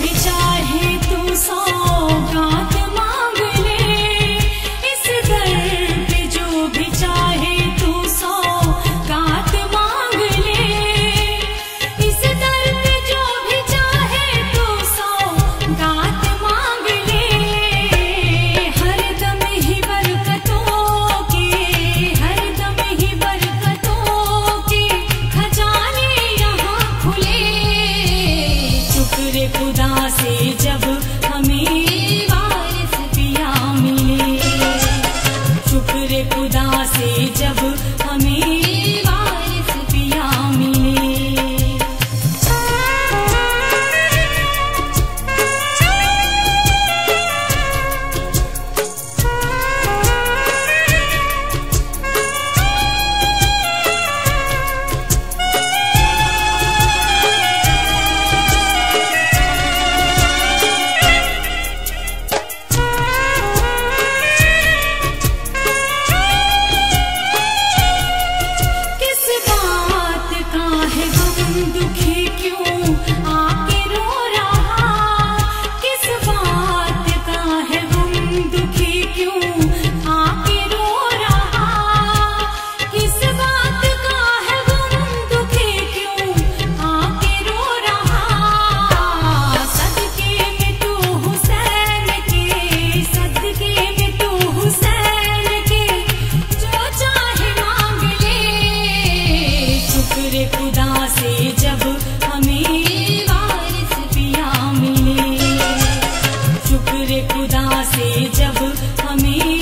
भी चाहे तू सौगात से जब से जब हमें